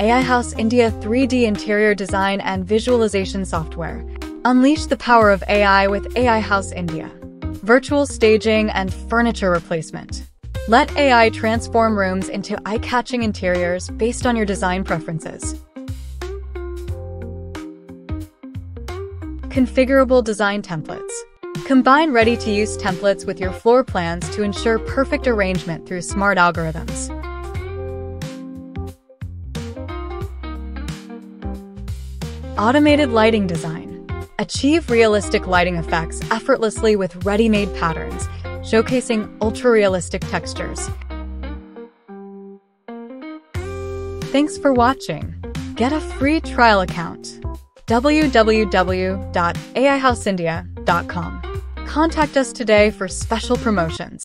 AI House India 3D interior design and visualization software. Unleash the power of AI with AI House India. Virtual staging and furniture replacement. Let AI transform rooms into eye-catching interiors based on your design preferences. Configurable design templates. Combine ready-to-use templates with your floor plans to ensure perfect arrangement through smart algorithms. Automated lighting design. Achieve realistic lighting effects effortlessly with ready-made patterns, showcasing ultra-realistic textures. Thanks for watching. Get a free trial account. www.aihouseindia.com. Contact us today for special promotions.